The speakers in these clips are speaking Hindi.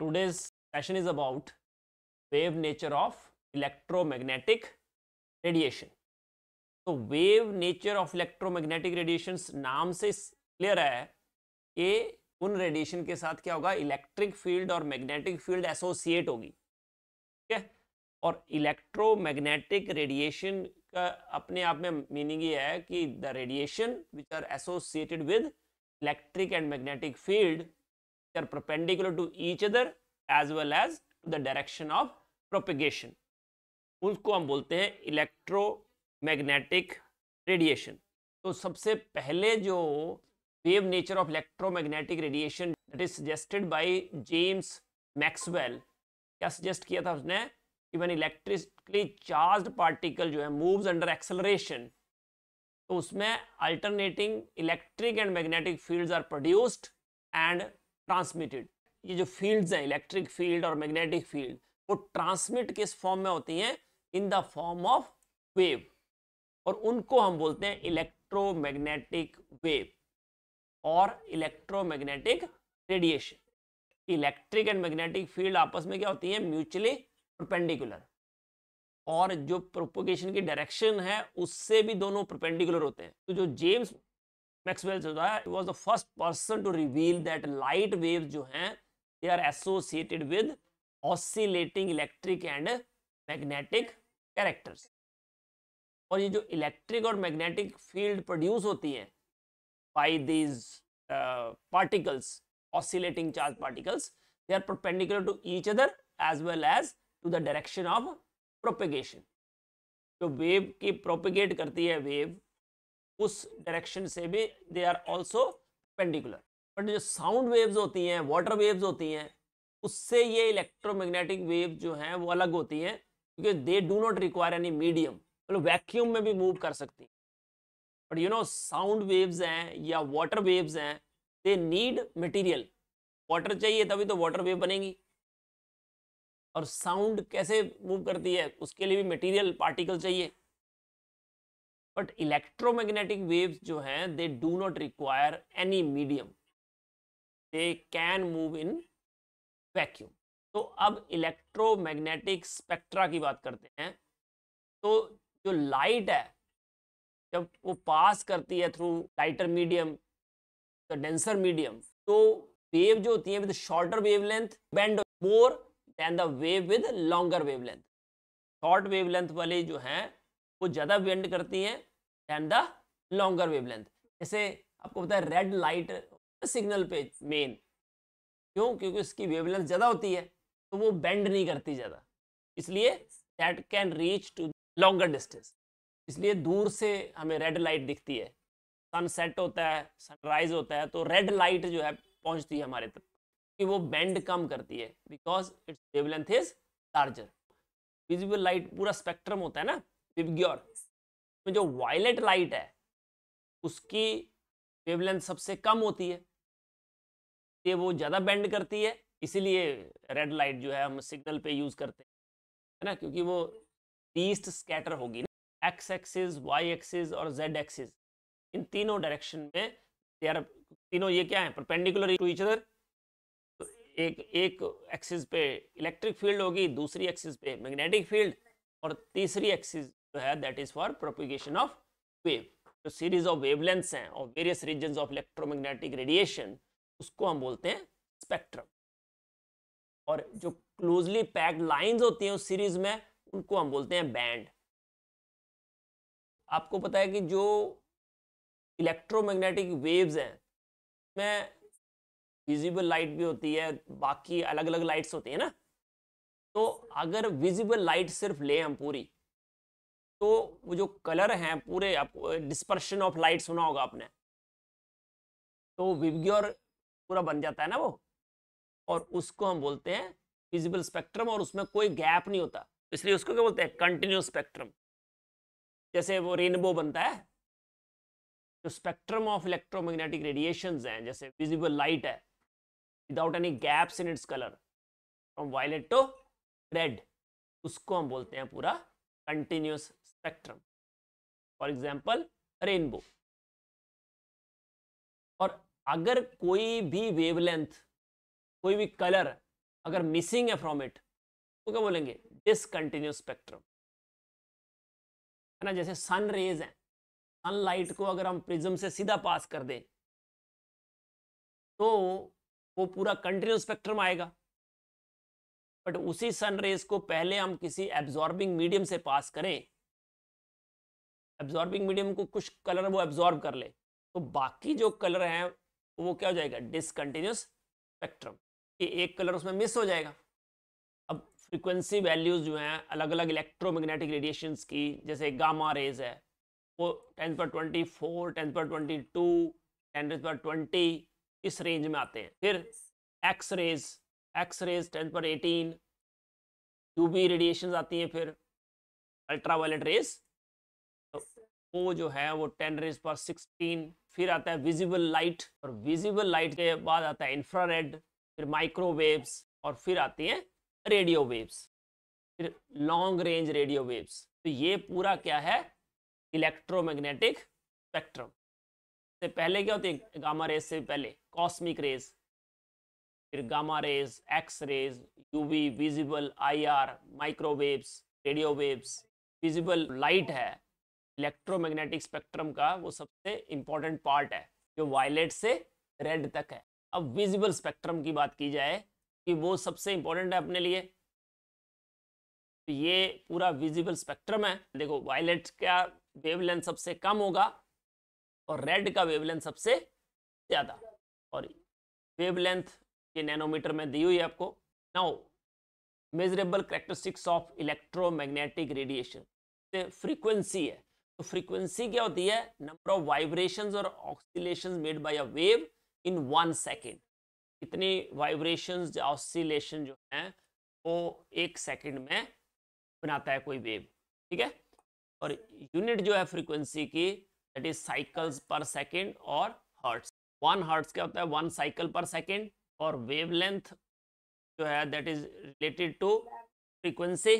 Today's session is about wave nature of electromagnetic radiation. तो wave nature of electromagnetic radiation नाम से क्लियर है कि उन रेडिएशन के साथ क्या होगा? इलेक्ट्रिक फ़ील्ड और मैग्नेटिक फ़ील्ड एसोसिएट होगी। ठीक है? और इलेक्ट्रोमैग्नेटिक रेडिएशन का अपने आप में मीनिंग ये है कि the radiation which are associated with electric and magnetic field are perpendicular to each other as well as to the direction of propagation उसको हम बोलते हैं इलेक्ट्रोमैग्नेटिक रेडिएशन तो सबसे पहले जो wave nature of electromagnetic radiation that is suggested by James Maxwell क्या सजेस्ट किया था उसने? इवन इलेक्ट्रिकली चार्ज पार्टिकल जो है मूव्स अंडर एक्सेलरेशन तो उसमें alternating electric and magnetic fields are produced and transmitted ये जो फील्ड्स हैं इलेक्ट्रिक फ़ील्ड और मैग्नेटिक फ़ील्ड वो ट्रांसमिट किस फॉर्म में होती हैं? In the form of wave और उनको हम बोलते हैं इलेक्ट्रोमैग्नेटिक वेव और electromagnetic radiation electric and magnetic field आपस में क्या होती है? म्यूचुअली परपेंडिकुलर और जो प्रोपोगेशन की डायरेक्शन है, उससे भी दोनों परपेंडिकुलर होते हैं। तो जो जेम्स मैक्सवेल होता है was the first person to reveal that light wave जो हैं they are associated with oscillating electric and magnetic characters और ये जो इलेक्ट्रिक और मैग्नेटिक फ़ील्ड प्रोड्यूस होती हैं by these particles oscillating charge particles they are perpendicular to each other as well as to the direction of propagation जो वेव की प्रोपेगेट करती है वेव उस डायरेक्शन से भी they are also perpendicular but जो साउंड वेव्स होती हैं वाटर वेव्स होती हैं, उससे ये इलेक्ट्रोमैग्नेटिक वेव जो हैं, वो अलग होती हैं, क्योंकि they do not require any medium मतलब वैक्यूम में भी मूव कर सकती हैं. But you know sound waves हैं या वाटर वेव्स हैं दे नीड मटेरियल वाटर चाहिए तभी तो वाटर वेव बनेगी. और साउंड कैसे मूव करती है, उसके लिए भी मटेरियल पार्टिकल चाहिए. बट इलेक्ट्रोमैग्नेटिक वेव्स जो हैं they do not require any medium they can move in vacuum तो अब इलेक्ट्रोमैग्नेटिक स्पेक्ट्रा की बात करते हैं। तो जो लाइट है, जब वो पास करती है through lighter medium denser medium तो वेव जो होती है with shorter wavelength bend more than the wave with longer wavelength short wavelength वाली जो हैं वो ज़्यादा बेंड करती हैं दैन द लॉन्गर वेवलेंथ जैसे आपको पता है रेड लाइट सिग्नल पे मेन क्यों? क्योंकि उसकी वेवलेंथ ज़्यादा होती है तो वो बेंड नहीं करती ज़्यादा। इसलिए that can reach to longer distance इसलिए दूर से हमें रेड लाइट दिखती है। सनसेट होता है सनराइज होता है तो रेड लाइट जो है पहुँचती है हमारे तक। कि वो बेंड कम करती है because its wavelength is larger visible light पूरा स्पेक्ट्रम होता है ना विबग्योर में जो वायलेट लाइट है, उसकी वेवलेंथ सबसे कम होती है। ये वो ज़्यादा बेंड करती है, इसीलिए रेड लाइट जो है हम सिग्नल पे यूज़ करते हैं, है ना? क्योंकि वो लीस्ट स्कैटर होगी ना। एक्स एक्सिस वाई एक्सिस और जेड एक्सिस इन तीनों डायरेक्शन में आर तीनों ये क्या है? परपेंडिकुलर टू ईच अदर तो एक एक एक्सिस पे इलेक्ट्रिक फ़ील्ड होगी, दूसरी एक्सिस पे मैग्नेटिक फ़ील्ड और तीसरी एक्सिस जो है that is for propagation of wave जो सीरीज़ ऑफ़ वेवलेंथ्स हैं और various region of electromagnetic radiation उसको हम बोलते हैं स्पेक्ट्रम और जो क्लोजली पैक्ड लाइंस होती हैं उस सीरीज़ में, उनको हम बोलते हैं बैंड आपको पता है कि जो इलेक्ट्रोमैग्नेटिक वेव्स हैं में विजिबल लाइट भी होती है, बाकी अलग अलग लाइट्स होती है ना? तो अगर विजिबल लाइट सिर्फ़ ले हम पूरी तो वो जो कलर हैं पूरे आपको डिस्पर्शन ऑफ़ लाइट सुना होगा आपने। तो विवग्योर पूरा बन जाता है ना वो? और उसको हम बोलते हैं विजिबल स्पेक्ट्रम और उसमें कोई गैप नहीं होता। इसलिए उसको क्या बोलते हैं? कंटिन्यूस स्पेक्ट्रम जैसे वो रेनबो बनता है जो स्पेक्ट्रम ऑफ़ इलेक्ट्रोमैग्नेटिक रेडिएशंस हैं, जैसे विजिबल लाइट है without any gaps in its colour from violet to red उसको हम बोलते हैं पूरा continuous spectrum for example rainbow और अगर कोई भी वेवलेंथ कोई भी कलर अगर मिसिंग है फ्रॉम इट तो क्या बोलेंगे? डिसकंटिन्यूस स्पेक्ट्रम है ना, जैसे सन रेज हैं सनलाइट को अगर हम प्रिज्म से सीधा पास कर दें तो वो पूरा कंटिन्यूस स्पेक्ट्रम आएगा। बट उसी सन रेज को पहले हम किसी एब्जॉर्बिंग मीडियम से पास करें एब्जॉर्बिंग मीडियम को कुछ कलर वो एब्जॉर्ब कर ले तो बाकी जो कलर हैं वो क्या हो जाएगा? डिसकंटिन्यूस स्पेक्ट्रम कि एक कलर उसमें मिस हो जाएगा। अब फ्रीक्वेंसी वैल्यूज़ जो हैं अलग अलग इलेक्ट्रोमैग्नेटिक रेडिएशन की जैसे गामा रेज है वो टेन पर ट्वेंटी फोर टेन पर ट्वेंटी टू टेन पर ट्वेंटी इस रेंज में आते हैं। फिर X rays X rays ten पर एटीन यू बी रेडिएशन आती हैं फिर अल्ट्रा वायलेट रेज वो जो है, वो टेन रेज पर सिक्सटीन फिर आता है विजिबल लाइट और विजिबल लाइट के बाद आता है इंफ्रारेड फिर माइक्रोवेव्स और फिर आती हैं रेडियो वेव्स फिर लॉन्ग रेंज रेडियो वेव्स तो ये पूरा क्या है? इलेक्ट्रोमैग्नेटिक स्पेक्ट्रम से पहले क्या होती है? गामा रेज से पहले कॉस्मिक रेज फिर gamma rays X rays UV visible IR microwaves radio waves visible light है। इलेक्ट्रोमैग्नेटिक स्पेक्ट्रम का वो सबसे इंपॉर्टेंट पार्ट है, जो वायलेट से रेड तक है। अब विजिबल स्पेक्ट्रम की बात की जाए, कि वो सबसे इंपॉर्टेंट है अपने लिए। तो ये पूरा विजिबल स्पेक्ट्रम है। देखो वायलेट का वेवलेंथ सबसे कम होगा और रेड का वेवलेंथ सबसे ज़्यादा। और वेवलेंथ ये नैनोमीटर में दी हुई है आपको। Now measurable characteristics of electromagnetic radiation frequency है। तो फ्रीक्वेंसी क्या होती है? नंबर ऑफ़ वाइब्रेशंस और oscillation made by a wave in one second इतनी वाइब्रेशंस ऑक्सीलेशन जो है, वो एक सेकेंड में बनाता है कोई वेव ठीक है? और यूनिट जो है फ्रीक्वेंसी की that is cycles per second और हर्ट्स वन हर्ट्स क्या होता है? वन साइकिल पर सेकेंड और वेवलेंथ जो है that is related to frequency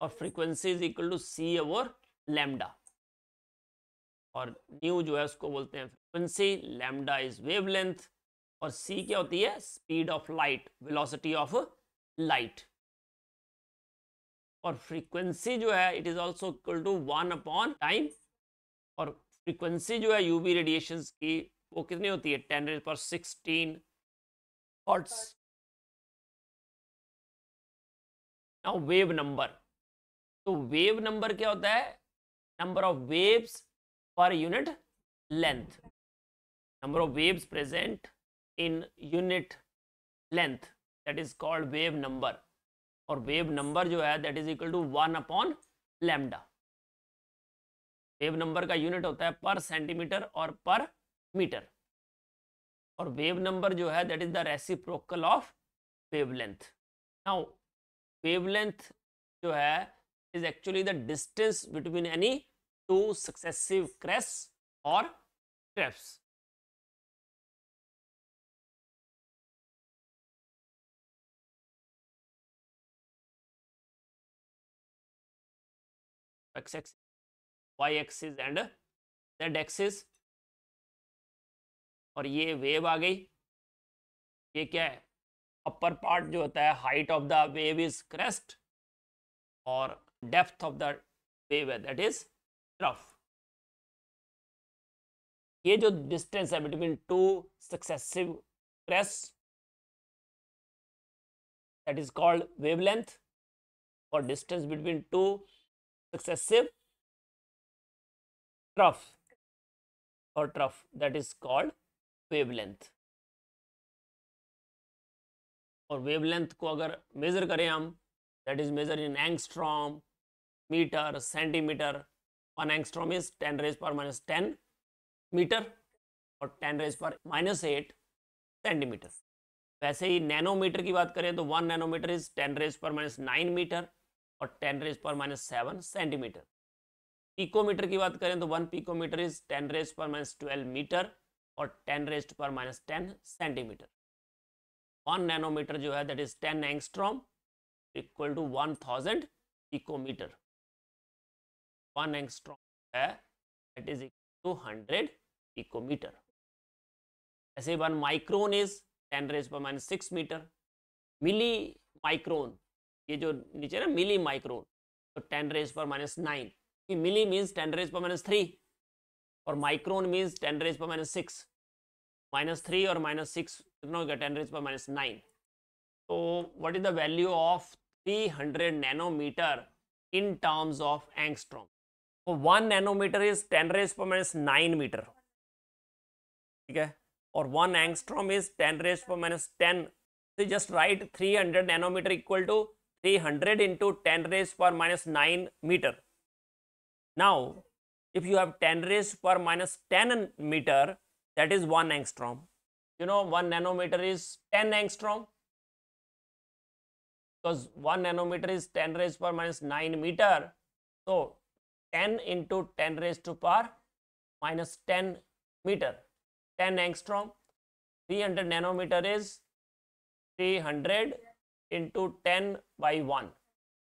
और frequency is equal to C over lambda और न्यू जो है उसको बोलते हैं फ्रिक्वेंसी लैम्डा इज़ वेवलेंथ और सी क्या होती है? Speed of light velocity of light और फ्रीक्वेंसी जो है it is also equal to one upon time और फ्रीक्वेंसी जो है यूवी रेडिएशन की, वो कितनी होती है? टेन रेज पर sixteen hertz now wave number तो वेव नंबर क्या होता है? Number of waves per unit length. Number of waves present in unit length, that is called wave number. और वेव नंबर जो है that is equal to one upon lambda wave number का यूनिट होता है पर सेंटीमीटर और पर मीटर और वेव नंबर जो है that is the reciprocal of wavelength now wavelength जो है is actually the distance between any two successive crests or crests. x axis y axis and z axis और ये वेव आ गई। ये क्या है? अपर पार्ट जो होता है height of the wave is crest और डेप्थ ऑफ़ द वेव है दैट इज़ रफ ये जो डिस्टेंस है between two successive crest that is called wavelength और distance between two successive trough और trough that is called wavelength और वेवलेंथ को अगर मेजर करें हम that is measure in angstrom metre centimetre one angstrom is ten raise पर माइनस टेन मीटर और टेन रेज पर माइनस एट सेंटीमीटर वैसे ही नैनोमीटर की बात करें तो one nanometre is ten raise पर माइनस नाइन मीटर और टेन रेज पर माइनस सेवन सेंटीमीटर पिकोमीटर की बात करें तो one picometre is ten raise पर माइनस ट्वेल्व मीटर और टेन रेज पर minus ten centimetre one nanometre जो है that is ten angstrom equal to one thousand picometre one angstrom है that is equal to hundred picometre ऐसे one micron is ten raise पर minus six meter milli micron ये जो नीचे ना मिली माइक्रोन तो टेन रेज पर minus nine milli means ten raise पर माइनस थ्री और माइक्रोन मीन्स टेन रेज पर माइनस सिक्स माइनस थ्री और माइनस सिक्स कितना हो गया? टेन रेज पर माइनस नाइन तो what is the value of 300 nanometer in terms of angstrom one nanometer is ten raise पर माइनस नाइन मीटर ठीक है? और one angstrom is ten raise पर minus ten just right three hundred nanometer equal to three hundred into ten raise पर minus nine meter now if you have ten raise पर minus ten meter that is one angstrom you know one nanometer is ten angstrom because one nanometer is ten raise पर माइनस नाइन मीटर तो 10 into 10 raised to power minus 10 meter, 10 angstrom, 300 nanometer is 300 into 10 by 1